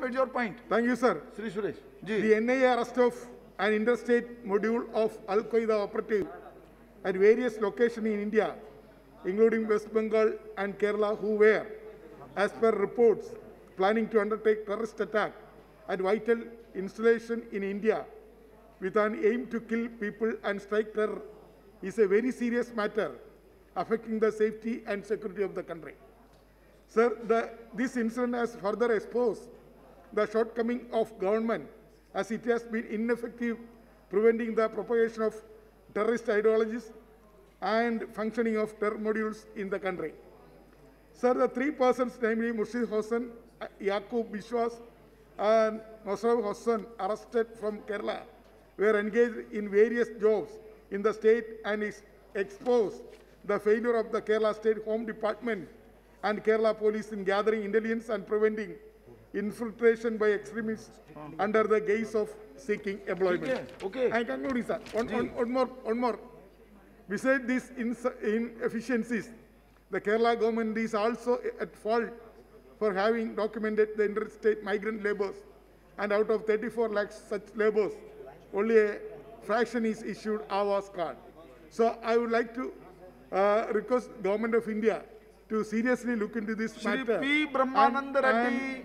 made your point. Thank you, sir. Sri Suresh. Ji. The NIA arrest of an interstate module of Al Qaeda operative at various locations in India, including West Bengal and Kerala, who were, as per reports, planning to undertake terrorist attack at vital installation in India with an aim to kill people and strike terror is a very serious matter affecting the safety and security of the country. Sir, the, this incident has further exposed the shortcoming of government as it has been ineffective preventing the propagation of terrorist ideologies and functioning of terror modules in the country. Sir, the three persons, namely Murshid Hossain, uh, Yaqub Bishwas, and Masrav Hossain, arrested from Kerala, were engaged in various jobs in the state and is exposed the failure of the Kerala State Home Department and Kerala Police in gathering intelligence and preventing infiltration by extremists under the guise of seeking employment. Okay, okay. I conclude, sir. One, one, one more, one more. Besides these inefficiencies, the Kerala government is also at fault for having documented the interstate migrant laborers. And out of 34 lakhs such laborers, only a fraction is issued Aawaz card. So I would like to uh, request government of India to seriously look into this Shri matter. P. Brahmananda and- Reddy.